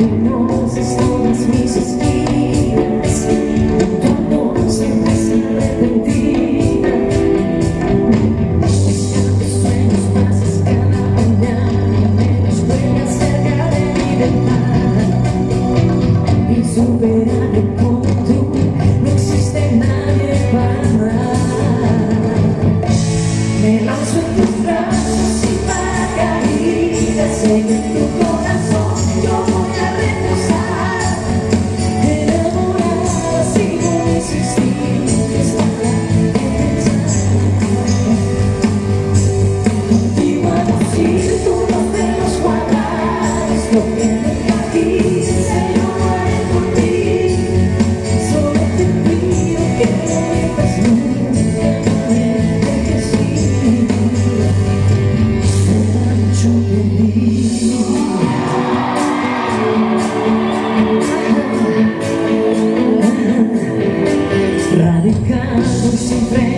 I know Jesus se enfrenta.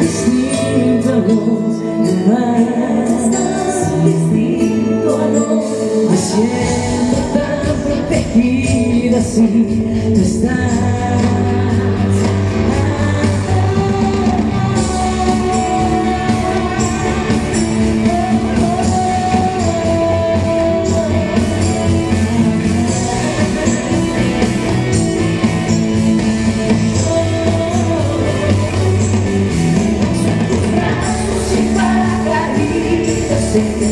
distinto a los demás, distinto a los Me siento tan protegida si tú estás. see